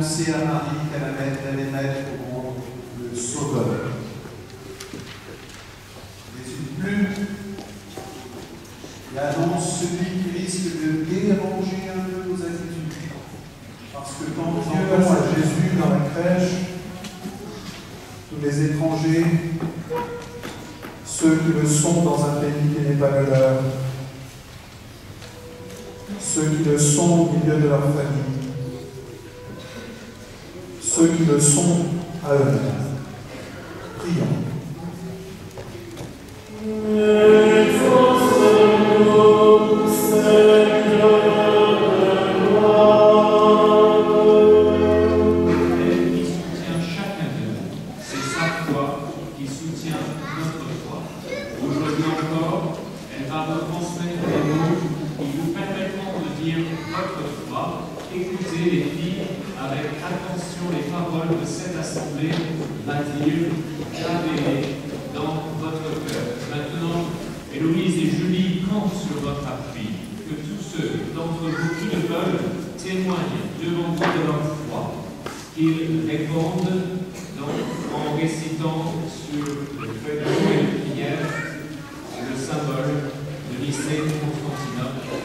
venu annoncer à Marie qu'elle allait mettre au monde le Sauveur. Les une plume et annonce celui qui risque de déranger un peu nos attitudes. Parce que quand Dieu à Jésus dans la crèche, tous les étrangers, ceux qui le sont dans un pays qui n'est pas le leur, ceux qui le sont au milieu de leur famille, ceux qui le sont à eux. Prions. Mais en ce moment, Seigneur, la loi. Elle qui soutient chacun d'eux, c'est sa foi qui soutient notre foi. Aujourd'hui encore, elle va nous transmettre des mots qui nous permettront de dire votre foi, écoutez les cris les paroles de cette assemblée bâtir KBD dans votre cœur. Maintenant, Héloïse et Julie comptent sur votre appui. Que tous ceux d'entre vous qui le veulent témoignent devant vous de leur foi. Qu'ils répondent donc, en récitant sur le feuille de prière le symbole de lycée de Constantinople.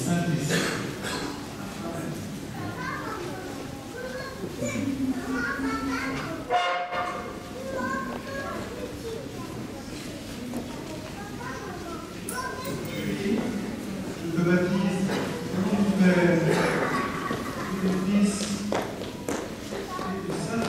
Saint-Esprit. Je baptise nom du Père, du Fils, et du Saint-Esprit.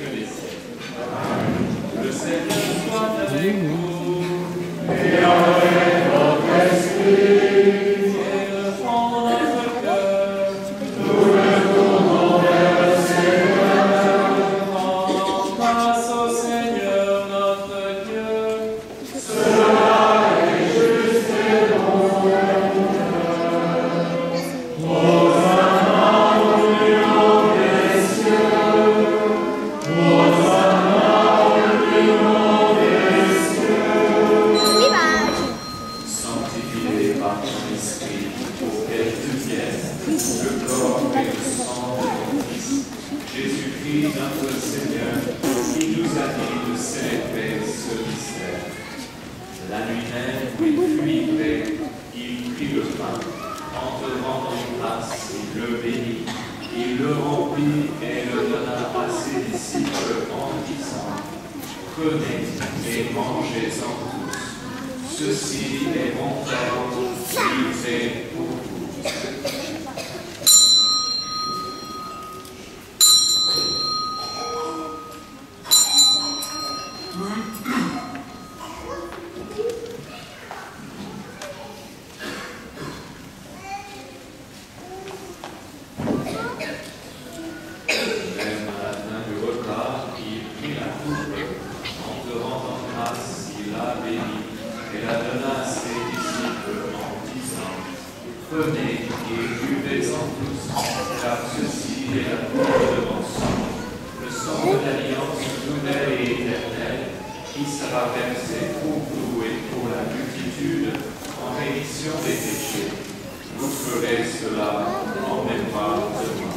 Le Seigneur soit avec vous. Le bénit, il le remplit et le donna à ses disciples en disant Prenez et mangez-en tous. Ceci est mon corps livré pour vous. Même à la fin du repas, il prit la coupe, en te rendant grâce, il la bénit et la donna à ses disciples en disant Prenez et buvez-en tous, car ceci est la coupe de mon sang, le sang de l'alliance nouvelle et éternelle, qui sera versé pour vous et pour la en rémission des péchés. Vous ferez cela en mémoire de moi.